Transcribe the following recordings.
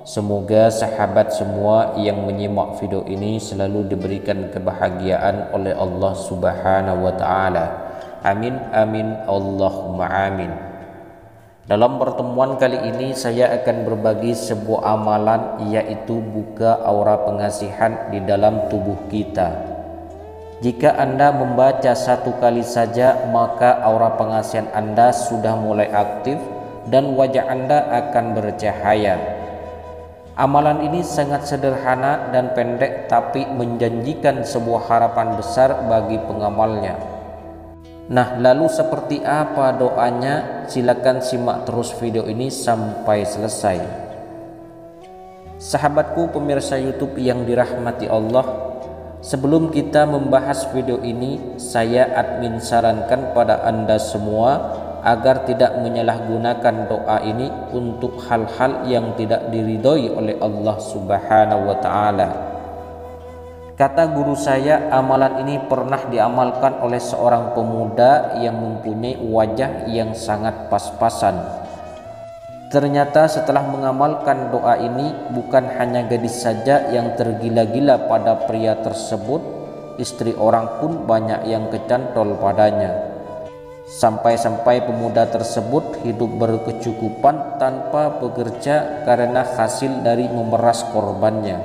Semoga sahabat semua yang menyimak video ini selalu diberikan kebahagiaan oleh Allah subhanahu wa ta'ala Amin amin Allahumma amin dalam pertemuan kali ini saya akan berbagi sebuah amalan yaitu buka aura pengasihan di dalam tubuh kita. Jika Anda membaca satu kali saja maka aura pengasihan Anda sudah mulai aktif dan wajah Anda akan bercahaya. Amalan ini sangat sederhana dan pendek tapi menjanjikan sebuah harapan besar bagi pengamalnya. Nah, lalu seperti apa doanya? Silakan simak terus video ini sampai selesai. Sahabatku pemirsa YouTube yang dirahmati Allah, sebelum kita membahas video ini, saya admin sarankan pada Anda semua agar tidak menyalahgunakan doa ini untuk hal-hal yang tidak diridhoi oleh Allah Subhanahu wa taala. Kata guru saya, amalan ini pernah diamalkan oleh seorang pemuda yang mempunyai wajah yang sangat pas-pasan. Ternyata setelah mengamalkan doa ini, bukan hanya gadis saja yang tergila-gila pada pria tersebut, istri orang pun banyak yang kecantol padanya. Sampai-sampai pemuda tersebut hidup berkecukupan tanpa bekerja karena hasil dari memeras korbannya.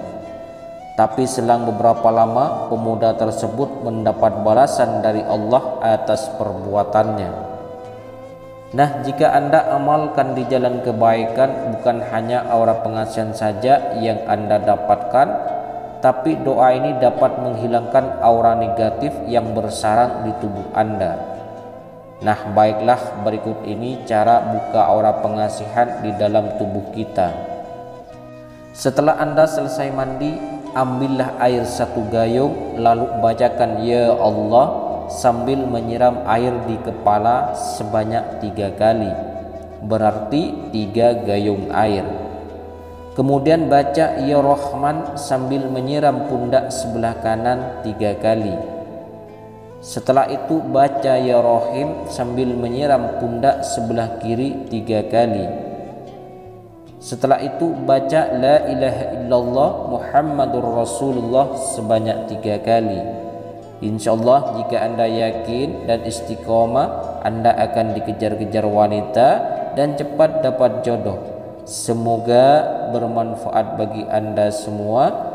Tapi selang beberapa lama pemuda tersebut mendapat balasan dari Allah atas perbuatannya. Nah, jika Anda amalkan di jalan kebaikan bukan hanya aura pengasihan saja yang Anda dapatkan, tapi doa ini dapat menghilangkan aura negatif yang bersarang di tubuh Anda. Nah, baiklah berikut ini cara buka aura pengasihan di dalam tubuh kita. Setelah Anda selesai mandi, ambillah air satu gayung lalu bacakan ya Allah sambil menyiram air di kepala sebanyak tiga kali. Berarti tiga gayung air. Kemudian baca ya Rahman sambil menyiram pundak sebelah kanan tiga kali setelah itu baca ya Rahim sambil menyiram pundak sebelah kiri tiga kali setelah itu baca La ilaha illallah Muhammadur Rasulullah sebanyak tiga kali. InsyaAllah jika anda yakin dan istiqomah anda akan dikejar-kejar wanita dan cepat dapat jodoh. Semoga bermanfaat bagi anda semua.